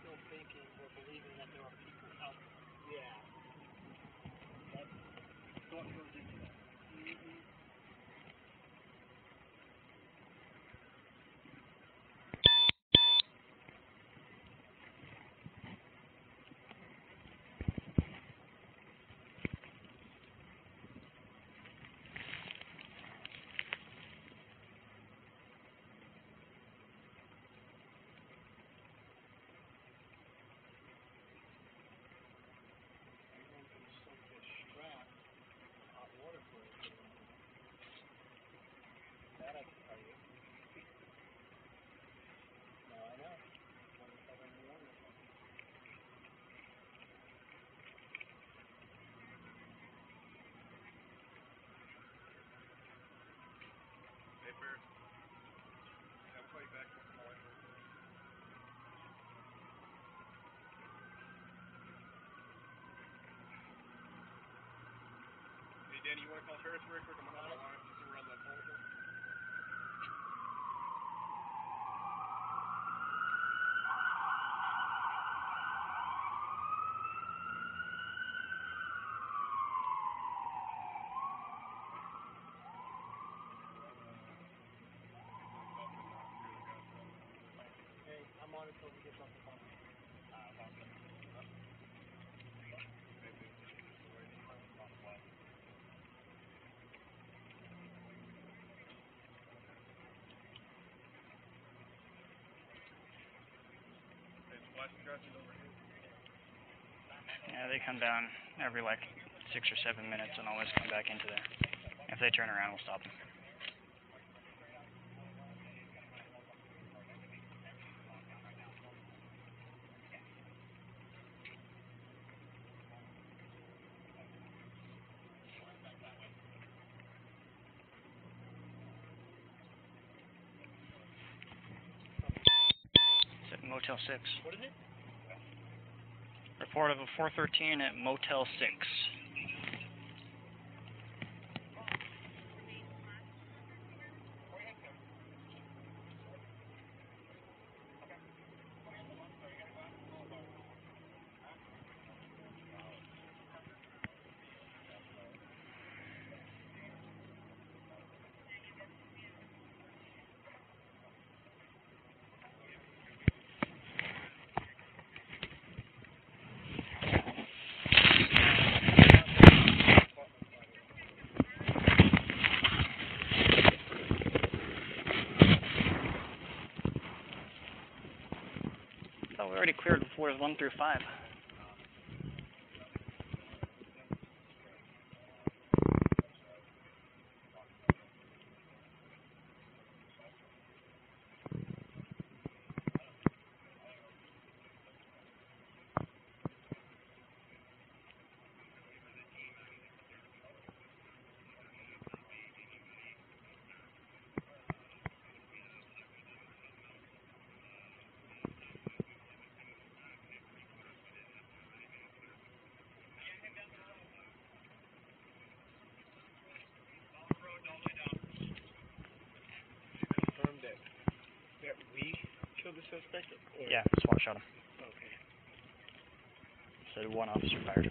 still thinking or believing that Danny, you want to call Harrisburg quick? I'm on the line. Since we're on the phone with him. Hey, I'm on it till he gets off the phone. Hey, splashing crashes over here. Yeah, they come down every like six or seven minutes and always come back into there. If they turn around, we'll stop them. It's at Motel 6. What is it? Report of a 413 at Motel 6. thought we already cleared floors 1 through 5. Confirmed that, that we killed the suspect? Or? Yeah, SWAT shot him. Okay. Said one officer fired.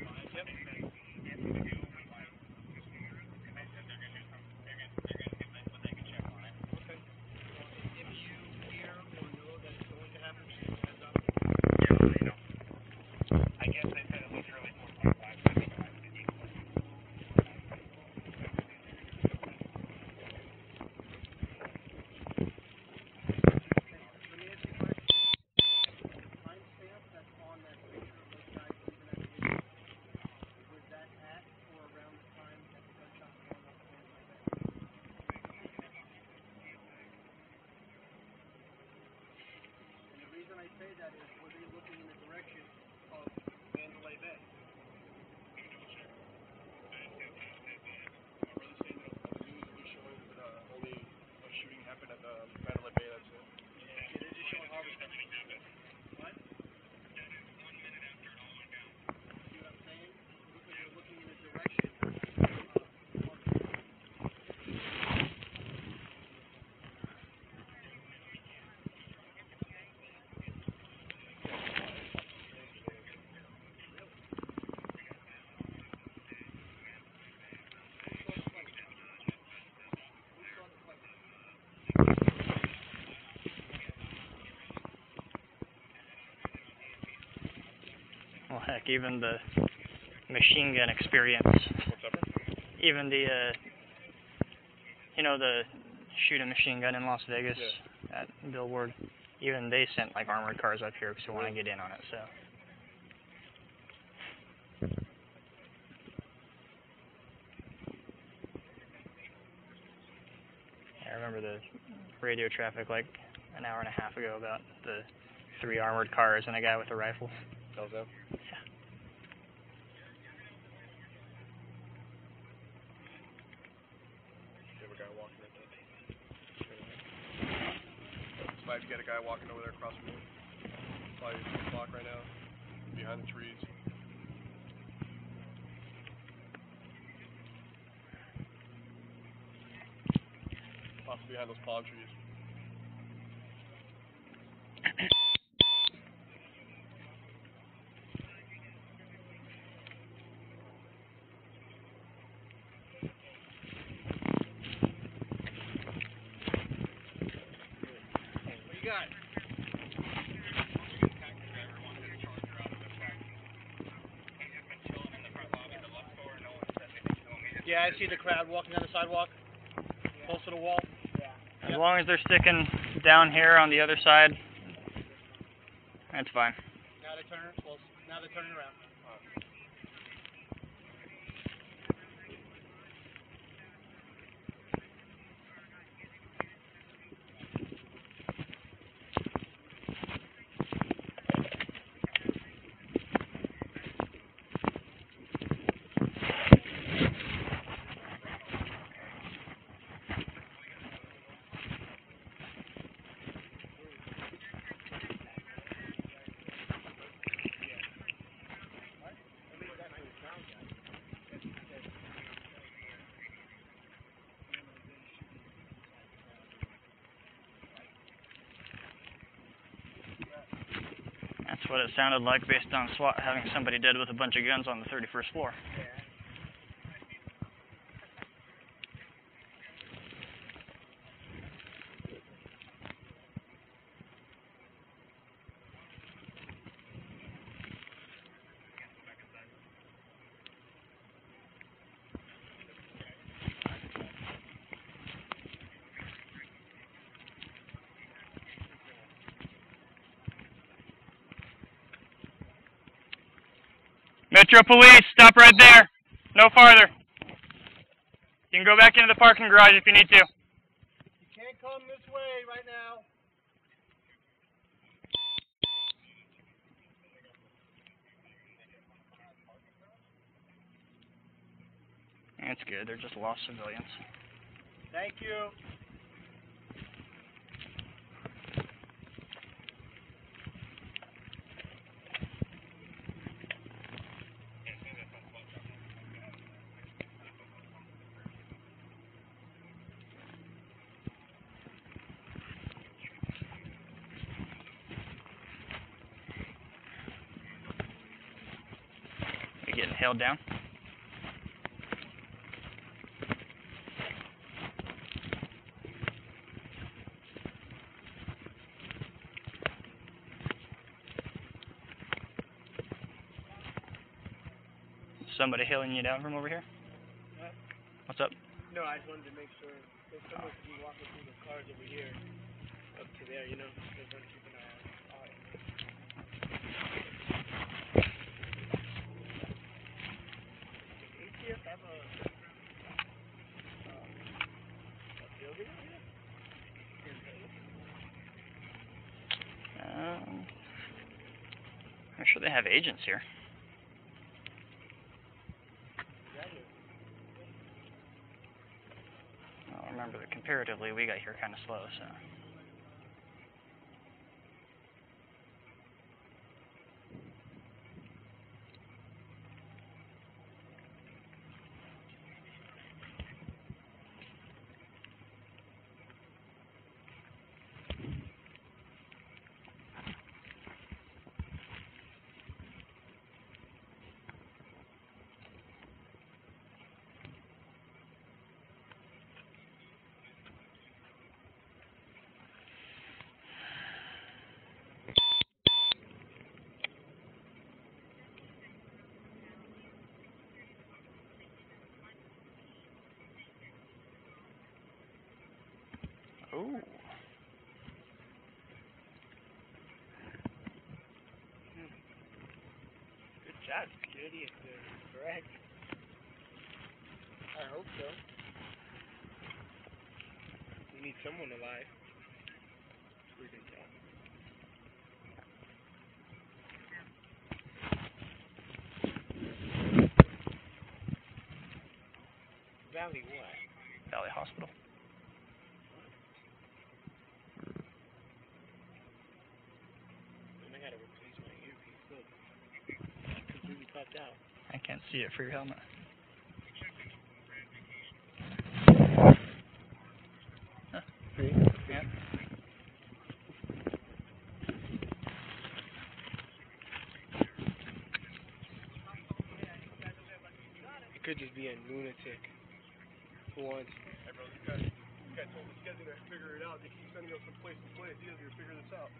heck, even the machine gun experience, What's up? even the, uh, you know, the shoot a machine gun in Las Vegas at Billboard, even they sent like armored cars up here because they want to get in on it. So. I remember the radio traffic like an hour and a half ago about the three armored cars and a guy with a rifle. Was them. You. Might get a guy walking over there across from me. Probably six o'clock right now. Behind the trees. Possibly behind those palm trees. What you got? Yeah, I see the crowd walking down the sidewalk, close to the wall. As Yep. long as they're sticking down here on the other side, that's fine. Now they're turning, well, now they're turning around. What it sounded like based on SWAT having somebody dead with a bunch of guns on the 31st floor. Metro Police, stop right there. No farther. You can go back into the parking garage if you need to. You can't come this way right now. That's good. They're just lost civilians. Thank you. Hailed down. Somebody hailing you down from over here? Huh? What's up? No, I just wanted to make sure if someone be walking through the cars over here up to there, you know, just want to keep an eye on. All right. Does ATF have a, um, a building over here? Um, I'm sure they have agents here. Well, remember that comparatively we got here kind of slow, so. Good job, security. It's uh, correct. I hope so. We need someone alive. We can tell. Valley what? Valley Hospital. And I gotta replace my earpiece. Look. Completely popped out. I can't see it for your helmet. Huh. Yeah. It could just be a lunatic. For once. Hey, bro, this guy, this guy told us you guys need to figure it out. They keep sending us from place to place. You guys need to figure this out.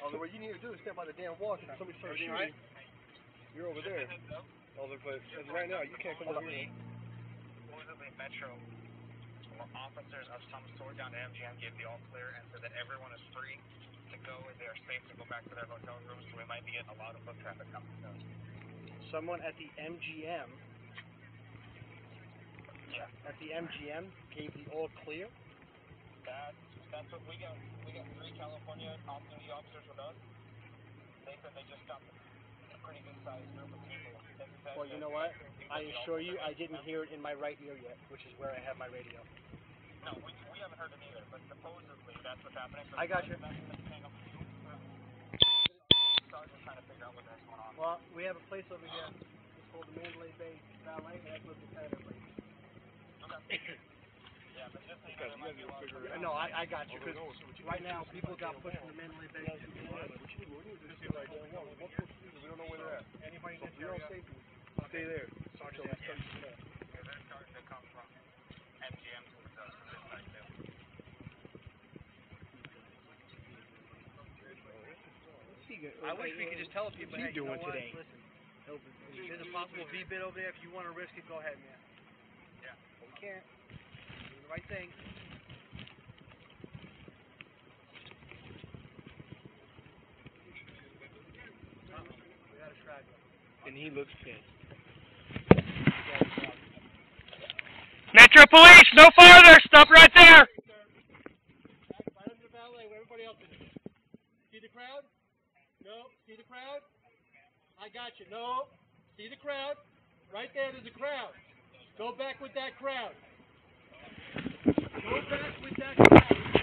Although what you need to do is stand by the damn wall. 'cause if somebody starts shooting, Everything you're over there. Although, but as right now, you can't come over here. supposedly Metro or officers of some sort down to MGM gave the all clear and said that everyone is free to go and they are safe to go back to their hotel rooms. So we might be getting a lot of foot traffic coming soon. Someone at the MGM. Yeah. At the MGM gave the all clear. That's that's what we got. We got three California off-duty officers with us. They said they just got Well, you know what? I assure you, I didn't hear it in my right ear yet, which is where I have my radio. No, we, we haven't heard it either, but supposedly that's what's happening. So I got you. That's that's hang up to you. So I was just trying to figure out what the heck's going on. Well, we have a place over here. It's called the Mandalay Bay Ballet, and that's what the kind of like. Yeah, but just so you Guys, know, you there might guys be a need to figure it out. No, I, I got you. Because no, so what you right now, people got pushed the from the Mandalay Bay. We don't know where they're at. Anybody So in if this you're on area? safety, stay there. Sergeant Until we Ed. start shooting up. Yeah, they're to come from MGM towards us side too. I wish we could just tell people, What's he hey, you know doing what? today? Listen, there's a possible VBIED over there. If you want to risk it, go ahead, man. Yeah. But we can't. Do the right thing. Uh-oh. We got a straggler. And he looks pissed. Metro Police, no farther. Stop right there. Right under the ballet where everybody else is. See the crowd? No. See the crowd? I got you. No. See the crowd? Right there, there's a crowd. Go back with that crowd. Go back with that crowd.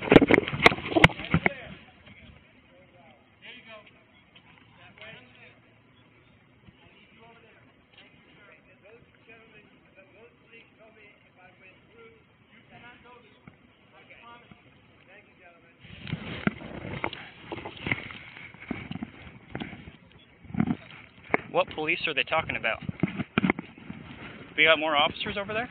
What police are they talking about? We got more officers over there?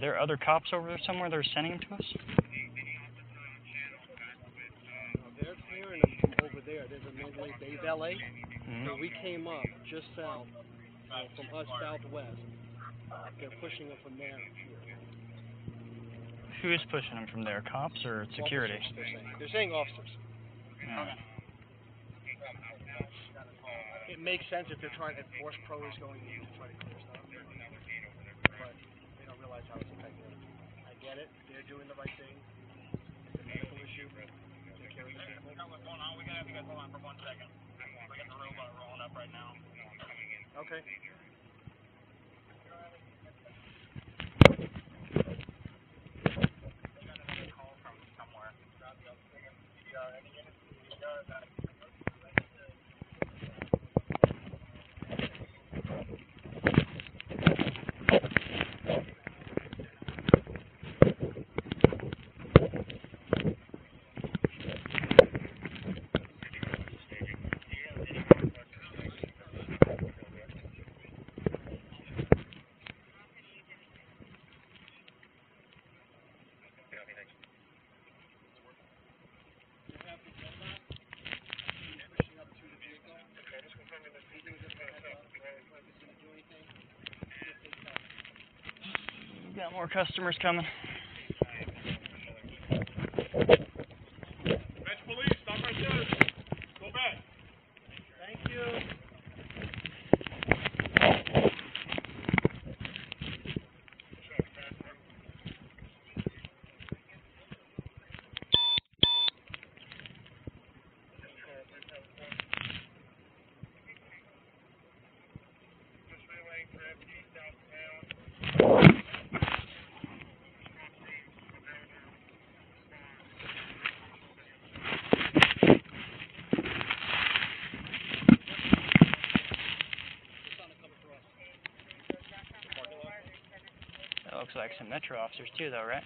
There other cops over there somewhere that are sending them to us? Uh, they're clearing them from over there. There's a no-way Bay Valet. Mm-hmm. So we came up just south, uh, from us southwest. They're pushing them from there. Who is pushing them from there? Cops or security? Officers, they're saying. They're saying officers. Yeah. It makes sense if they're trying to enforce pros going in to try to clear stuff. But they don't realize how it's affecting them. I get it. They're doing the right thing. It's a medical issue. Take care of the people. what's going on? We gotta have you guys hold on for one second. We're getting the robot rolling up right now. Okay. More customers coming. Metro Police, stop right there. Go back. Thank you. That looks like some Metro officers too, though, right?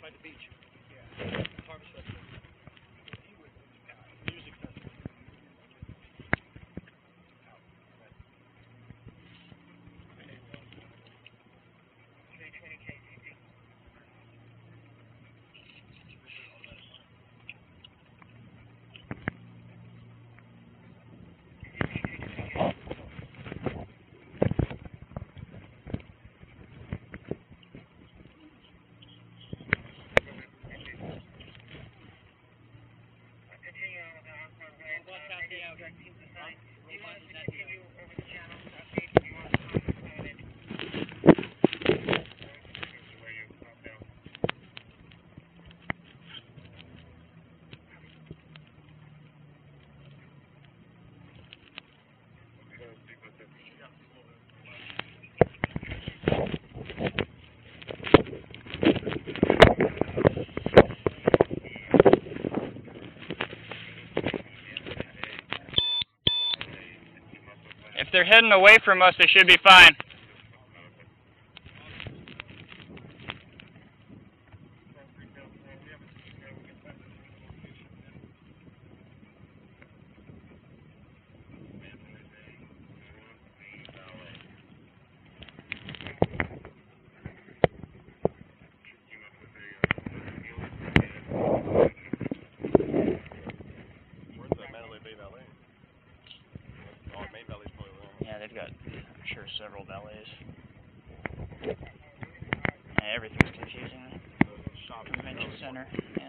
By the beach. Thank you. They're heading away from us, they should be fine. Center.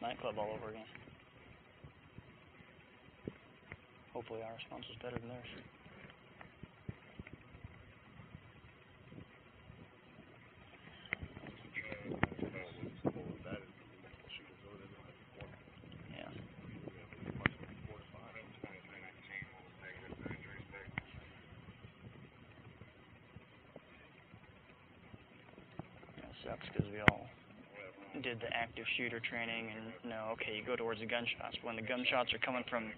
Nightclub all over again. Hopefully our response is better than theirs. Yeah. That sucks because we all did the active shooter training and know, okay, you go towards the gunshots. But when the gunshots are coming from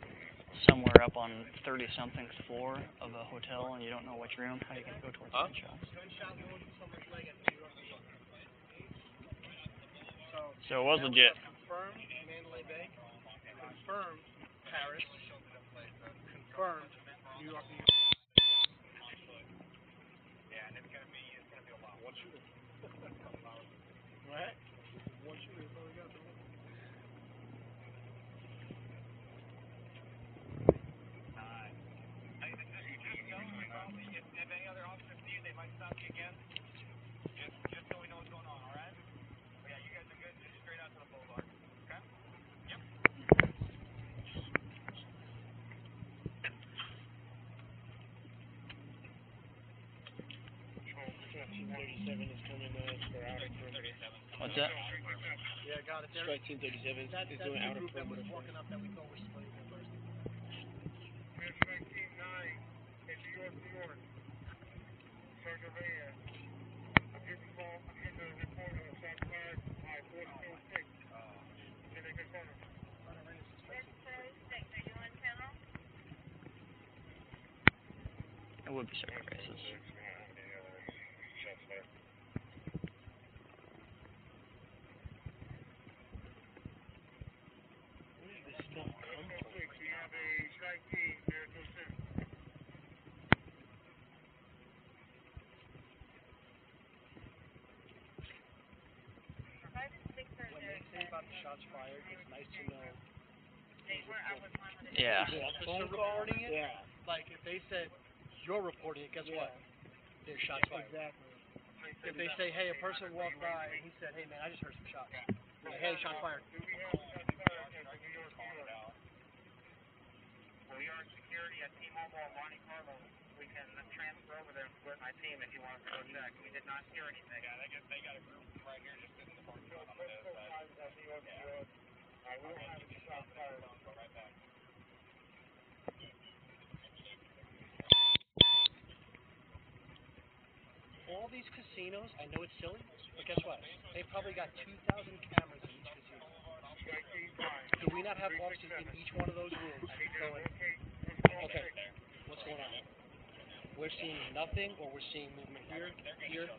somewhere up on 30 somethingth floor of a hotel and you don't know which room, how are you going to go towards Huh? gunshots? Gunshot wound to someone's leg at New York. So, So it was that legit. a confirmed Mandalay Bay, confirmed Paris, confirmed New York, Yeah, and it's gonna be it's gonna be a lot. One shooter. Right? One shooter. That's all we got. if, if any other officers see you, they might stop you again. Just, just so we know what's going on, all right? But yeah, you guys are good. Just straight out to the boulevard. Okay? What's that? Yeah, got it. Strike Team 37 that, is doing outer group that was walking up that we thought were civilians at first. It would be separate races. When they say about the shots fired, it's nice to know. Yeah. The officer reporting it. Yeah. Like if they said you're reporting it, guess what? There's shots fired. Exactly. If they say, hey, a person walked by and he said, hey man, I just heard some shots. Like, hey, shots fired. We are security at T-Mobile and Monte Carlo. We can transfer over there and split my team if you want to go check. We did not hear anything. Yeah, they got, they got a group right here just sitting in the parking lot on the other side. Yeah. Alright, we don't have any shots fired. Go right back. These casinos, I know it's silly, but guess what? They probably got 2,000 cameras in each casino. Do we not have officers in each one of those rooms going, okay, what's going on? We're seeing nothing, or we're seeing movement here, here.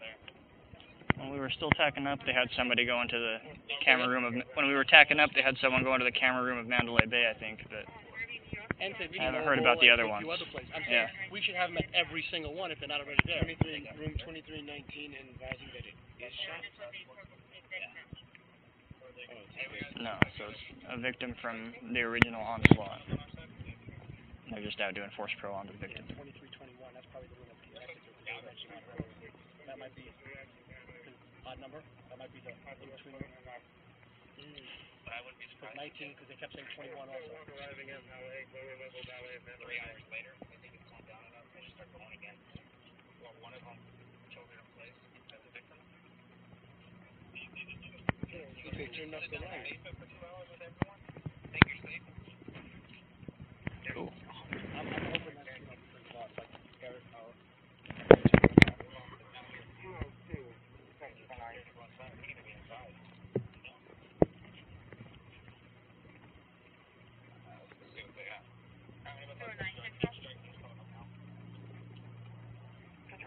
When we were still tacking up, they had somebody go into the camera room of. When we were tacking up, they had someone go into the camera room of Mandalay Bay, I think. But And I haven't heard about the other a ones. other. I'm Yeah. we should have them at every single one if they're not already there. 23, room 2319 and advising that it is shot. Oh, no, so it's a victim from the original onslaught. They're just out doing force pro on the victim. 2321, that's probably the room that they mentioned on earlier. That might be an odd number. That might be the in between. But I wouldn't be surprised 19, because they kept saying 21 also. three hours later, they think it's calmed down enough, they just start going again. Well, one of them children in place as a victim. Okay, turn off the light. Basement for two hours with everyone. Think you're safe? Cool. I'm, I'm hoping that's, you know, because of us,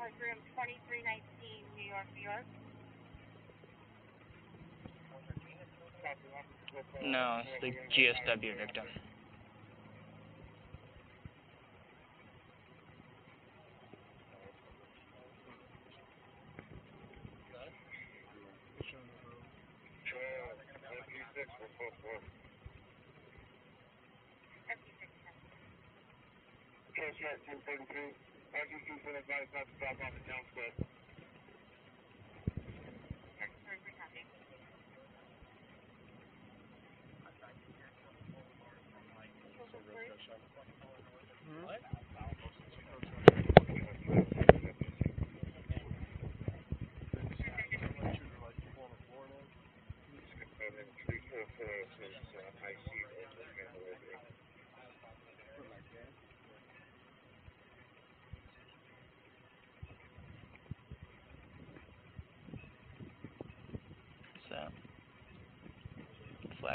was room 2319, New York, New York. No, it's the GSW victim. Yes, I Emergency's been advised not to stop on the town square.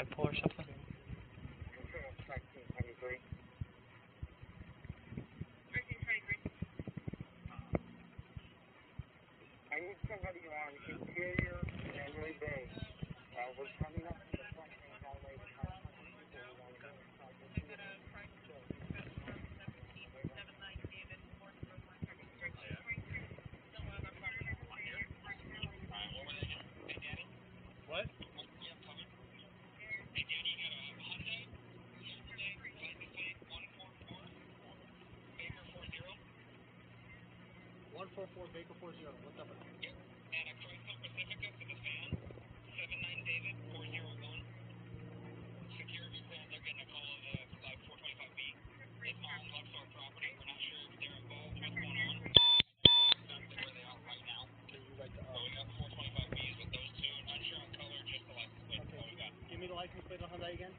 Flagpole or something? I need somebody on interior Gateway Bay. Uh, we're coming up One four four Baker four zero. What's up? it? And a Chrysler Pacifica to the seven nine David, four zero one. Security call, they're getting a call of the, like, four twenty-five B. It's on Luxor property, we're not sure if they're involved, what's going on. That's where they are right now. Can you like the, So uh, we got four twenty-five Bs with those two, unsure on color, just the license plate, that's all we got. give me the license plate the Hyundai again?